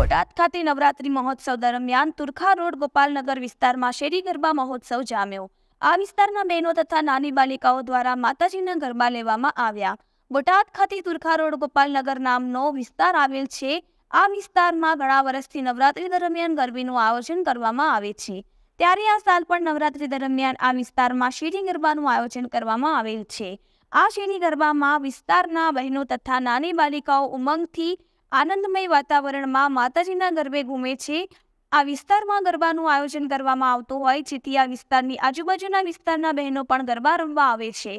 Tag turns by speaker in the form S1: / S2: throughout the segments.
S1: બોટાદ ખાતે નવરાત્રી મહોત્સવ દરમિયાન તુરખા રોડ ગોપાલનગર વિસ્તારમાં શેરી ગરબા મહોત્સવ જામ્યો. આ વિસ્તારના બહેનો તથા નાની બાલિકાઓ દ્વારા માતાજીના ગરબા લેવામાં આવ્યા. બોટાદ ખાતે તુરખા રોડ ગોપાલનગર નામનો વિસ્તાર આવેલ છે. આ વિસ્તારમાં ઘણા વર્ષથી નવરાત્રી દરમિયાન ગરબીનું આયોજન કરવામાં આવે છે. ત્યારે આ સાલ પણ નવરાત્રી દરમિયાન આ વિસ્તારમાં શેરી ગરબાનું આયોજન કરવામાં આવેલ છે. આ શેરી ગરબામાં વિસ્તારના બહેનો તથા નાની બાલિકાઓ ઉમંગથી આનંદમય વાતાવરણમાં માતાજીના ગરબે ઘૂમે છે. આ વિસ્તારમાં ગરબાનું આયોજન કરવામાં આવતું હોય, જેથી આ વિસ્તારની આજુબાજુના વિસ્તારના બહેનો પણ ગરબા રમવા આવે છે.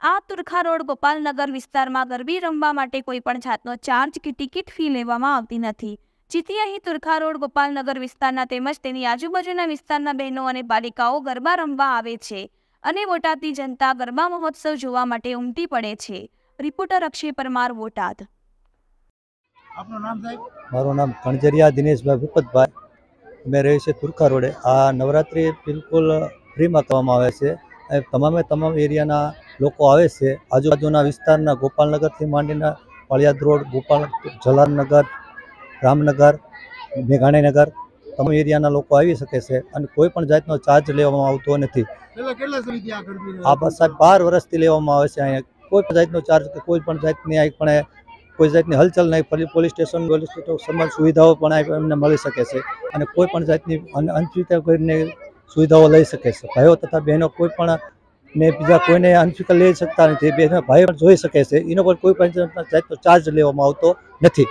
S1: આ તુરખા રોડ ગોપાલનગર વિસ્તારમાં ગરબી રમવા માટે કોઈ પણ જાતનો ચાર્જ કે ટિકિટ ફી લેવામાં આવતી નથી. જેથી અહીં તુરખા રોડ ગોપાલનગર વિસ્તારના તેમજ તેની આજુબાજુના વિસ્તારના બહેનો અને બાલિકાઓ ગરબા રમવા આવે છે અને બોટાદની જનતા ગરબા મહોત્સવ જોવા માટે ઉમટી પડે છે. રિપોર્ટર અક્ષય પરમાર, બોટાદ.
S2: આપનું નામ સાહેબ?
S3: મારું નામ કણજરિયા દિનેશભાઈ ભૂપતભાઈ. અમે રહીએ છીએ તુરખા રોડે. આ નવરાત્રિ બિલકુલ ફ્રીમાં કરવામાં આવે છે. તમામે તમામ એરિયાના લોકો આવે છે. આજુબાજુના વિસ્તારના ગોપાલનગરથી માંડીને પાળિયાદ રોડ ગોપાલ જલાલનગર રામનગર મેઘાણીનગર તમામ એરિયાના લોકો આવી શકે છે અને કોઈ પણ જાતનો ચાર્જ લેવામાં આવતો નથી.
S2: આ
S3: સાહેબ બાર વર્ષથી લેવામાં આવે છે અહીંયા. કોઈ પણ જાતનો ચાર્જ કે કોઈ પણ જાતની અહીં પણ કોઈ જાતની હલચલ નહીં પોલી- પોલીસ સ્ટેશન પોલીસ સ્ટેશન સમાન સુવિધાઓ પણ એમને મળી શકે છે. અને કોઈ પણ જાતની અન- અનસ્વીકાર કરીને સુવિધાઓ લઈ શકે છે. ભાઈઓ તથા બહેનો કોઈ પણ ને બીજા કોઈને અનસ્વીકાર લઈ શકતા નથી. બે ભાઈ પણ જોઈ શકે છે. એનો પર કોઈ પણ જાતનો ચાર્જ લેવામાં આવતો નથી.